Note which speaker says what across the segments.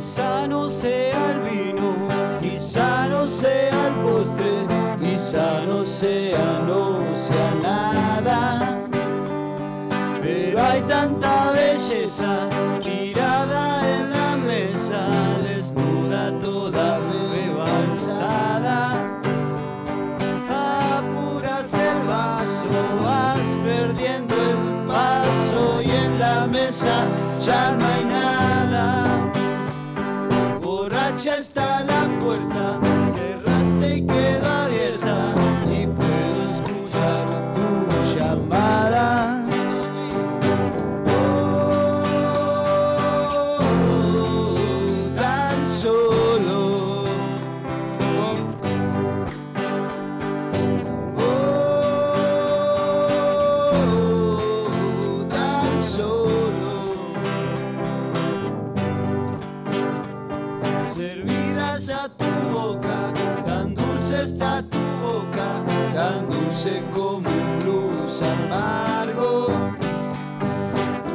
Speaker 1: y sano sea el vino, y sano sea el postre, y sano sea no sea nada. Pero hay tanta belleza tirada en la mesa, desnuda toda rebalsada. Apuras el vaso, vas perdiendo el paso y en la mesa ya no hay Borracha está la puerta, cerraste y quedó abierta y puedo escuchar tu llamada. Oh, tan solo. Oh, Servida ya tu boca, tan dulce está tu boca, tan dulce como un blues amargo.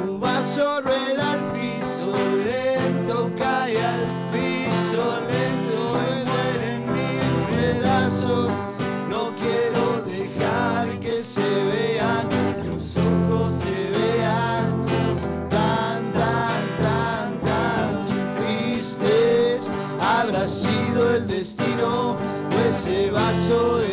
Speaker 1: Tu vaso rueda al piso, lento cae al Habrá sido el destino o ese vaso de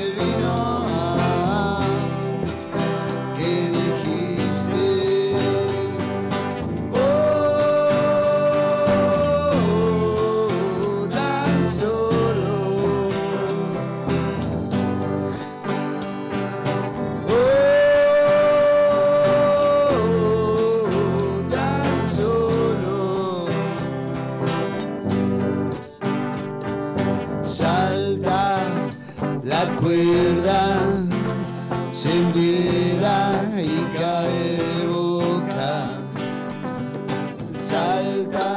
Speaker 1: la cuerda, se enrieda y cae de boca. Salta